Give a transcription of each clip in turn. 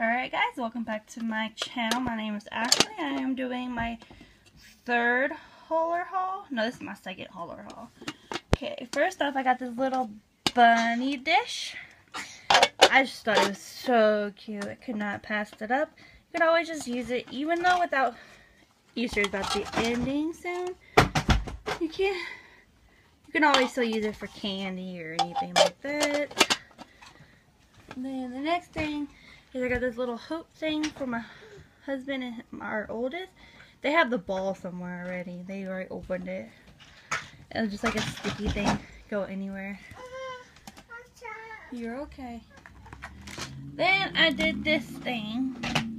Alright guys, welcome back to my channel. My name is Ashley. I am doing my third Hollar haul. No, this is my second Hollar haul. Okay, first off I got this little bunny dish. I just thought it was so cute. I could not pass it up. You can always just use it even though without Easter is about to be ending soon. You can't you can always still use it for candy or anything like that. And then the next thing is I got this little hope thing for my husband and our oldest. They have the ball somewhere already. They already opened it. It was just like a sticky thing. Go anywhere. You're okay. Then I did this thing.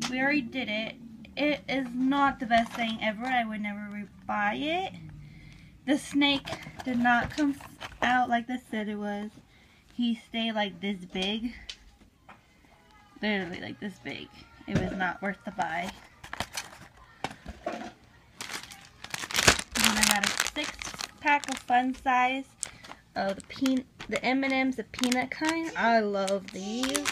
We already did it. It is not the best thing ever. I would never buy it. The snake did not come out like they said it was. He stayed like this big literally like this big. It was not worth the buy. And I got a six pack of fun size of the peanut, the M&M's, the peanut kind. I love these.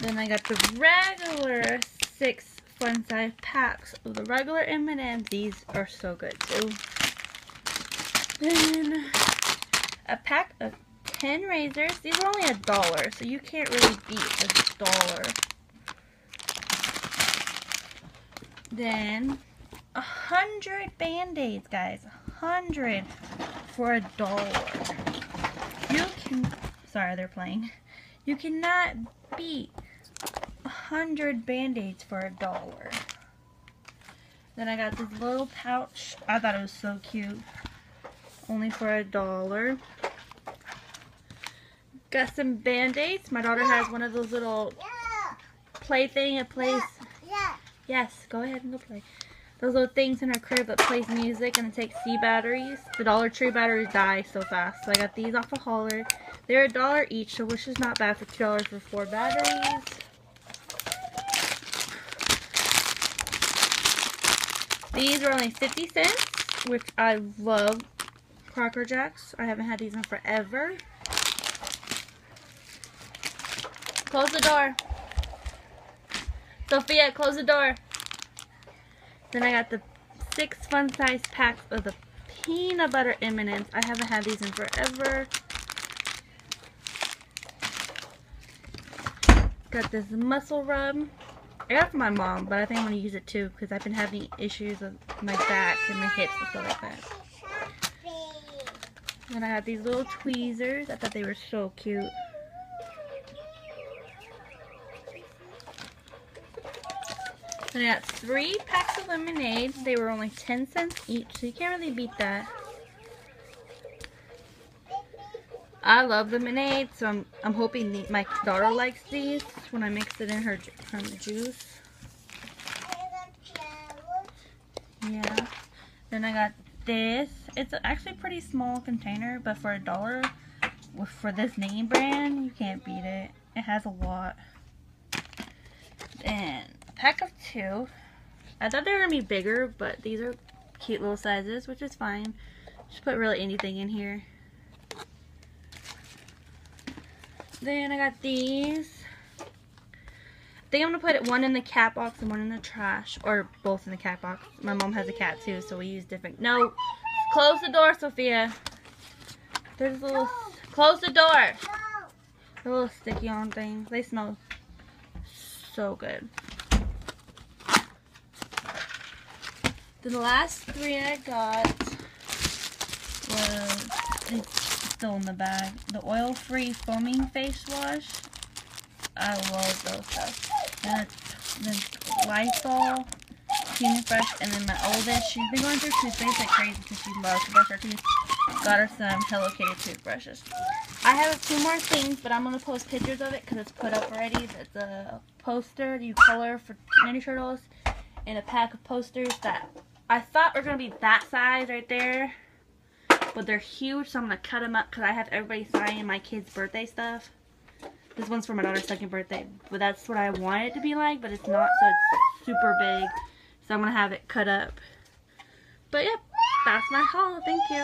Then I got the regular six fun size packs of the regular M&M's. These are so good too. Then a pack of 10 razors. These are only a dollar, so you can't really beat a dollar. Then, a hundred band-aids, guys. Hundred for a dollar. You can, sorry, they're playing. You cannot beat a hundred band-aids for a dollar. Then I got this little pouch. I thought it was so cute. Only for a dollar. Got some band-aids. My daughter has one of those little play thing. It plays. Yes, go ahead and go play. Those little things in her crib that plays music and it takes C batteries. The Dollar Tree batteries die so fast. So I got these off a of Hollar. They're a dollar each, so which is not bad for two dollars for four batteries. These are only 50 cents, which I love. Cracker Jacks. I haven't had these in forever. Close the door. Sophia, close the door. Then I got the six fun size packs of the peanut butter M&Ms. I haven't had these in forever. Got this muscle rub. I got it from my mom, but I think I'm going to use it too because I've been having issues with my back and my hips and stuff like that. Then I got these little tweezers. I thought they were so cute. And I got three packs of lemonade. They were only 10 cents each, so you can't really beat that. I love lemonade, so I'm, I'm hoping the, my daughter likes these when I mix it in her, juice. Yeah. Then I got this. It's actually a pretty small container, but for a dollar, for this name brand, you can't beat it. It has a lot. And pack of two. I thought they were going to be bigger, but these are cute little sizes, which is fine. Just put really anything in here. Then I got these. I think I'm going to put one in the cat box and one in the trash. Or both in the cat box. My mom has a cat too, so we use different... No! Close the door, Sophia. There's a little... Close the door! The little sticky on things. They smell so good. The last three I got was, it's still in the bag, the oil-free foaming face wash. I love those. And the Lysol, and Fresh, and then my oldest, she's been going through toothpaste like crazy because she loves to brush her teeth. Got her some Hello Kitty toothbrushes. I have a few more things, but I'm going to post pictures of it because it's put up already. It's a poster you color for Ninja Turtles and a pack of posters that Thought going to be that size right there. But they're huge, so I'm going to cut them up because I have everybody signing my kids' birthday stuff. This one's for my daughter's second birthday. But that's what I want it to be like, but it's not, so it's super big. So I'm going to have it cut up. But yep, that's my haul. Thank you.